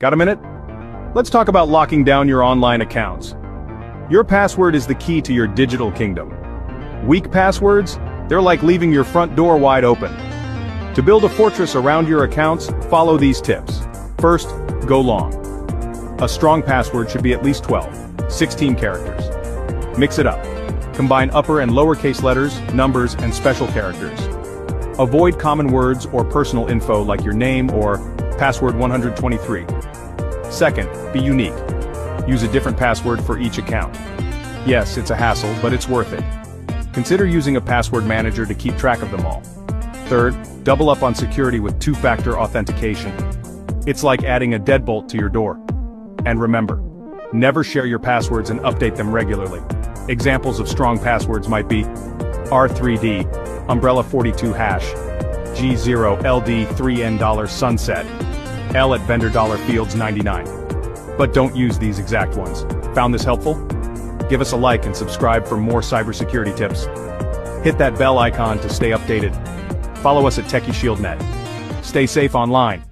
Got a minute? Let's talk about locking down your online accounts. Your password is the key to your digital kingdom. Weak passwords? They're like leaving your front door wide open. To build a fortress around your accounts, follow these tips. First, go long. A strong password should be at least 12, 16 characters. Mix it up. Combine upper and lowercase letters, numbers, and special characters. Avoid common words or personal info like your name or password 123. Second, be unique. Use a different password for each account. Yes, it's a hassle, but it's worth it. Consider using a password manager to keep track of them all. Third, double up on security with two-factor authentication. It's like adding a deadbolt to your door. And remember, never share your passwords and update them regularly. Examples of strong passwords might be R3D, Umbrella 42 hash, G0 LD 3N dollar sunset, L at vendor dollar fields 99. But don't use these exact ones. Found this helpful? Give us a like and subscribe for more cybersecurity tips. Hit that bell icon to stay updated. Follow us at Tekishieldnet. Stay safe online.